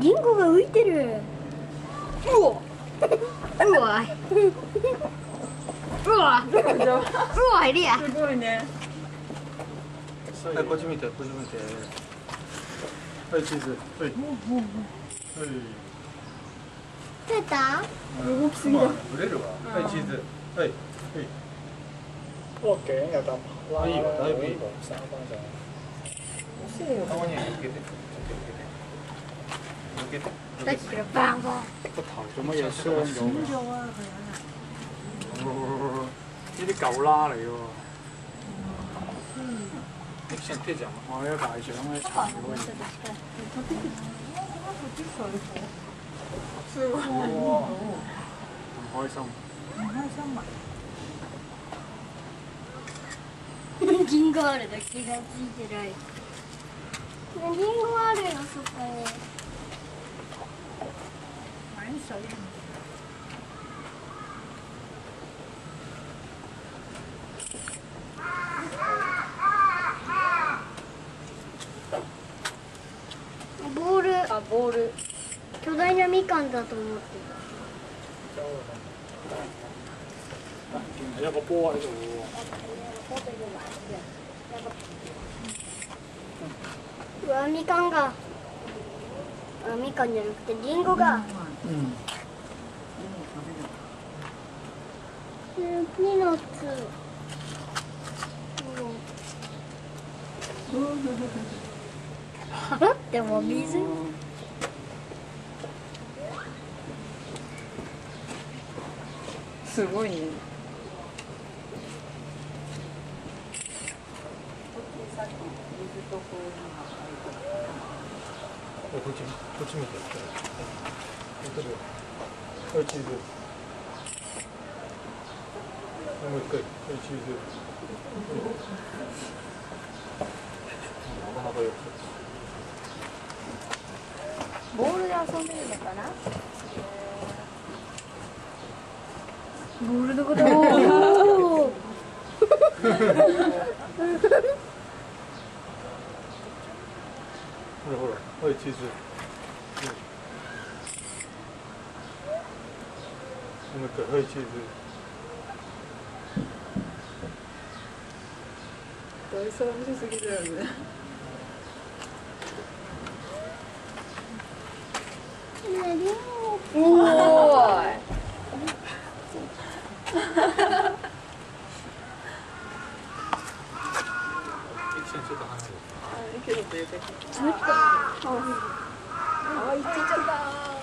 リンゴが浮いてるうわうわうわうわいるやすごいね。はい、こっち見て、こっち見て。はい、チーズ。はい。はい。取れた？動きすぎだ。ブレるわ。はい、チーズ。はい。はい。OK 又咁拉いいよだいぶいい三分鐘。遅いよ。たまには抜けて。抜けて。抜けて。さっきからバンバン個頭做乜嘢傷咗嘅？咗啊佢啊！呢啲舊拉嚟嘅喎，你想退獎嗎？我呢個大獎咧殘咗嘅。すごい。唔開心。唔開心啊！ ンゴあるだけがついてないリンゴあるよそこに玩水啊！ボールあボール。巨大なみかんだと思って有個波喺度喎。う。わみかんが。あみかんじゃなくてリンゴが。うん。ピーナッツうん。でも水すごいね。はい、こっち、こっち見て。はい、チーズ。もう一回。はい、チーズ。なかなかよく。ボールで遊んでるのかな？ボールのことおお ほらほら、はい、チーズ。もう一回、はい、チーズ。大サービスすぎだよね。おおーい。一緒にちょっと離れ